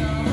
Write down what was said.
snow.